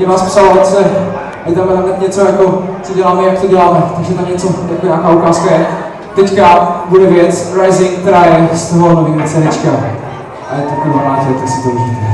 hodně vás psalo, ať se, ať tam hned něco jako, co děláme, jak to děláme, takže tam něco, jako nějaká ukázka je. Teďka bude věc Rising, která je z toho nového CDčka. A je to kurva nádher, tak si to užijte.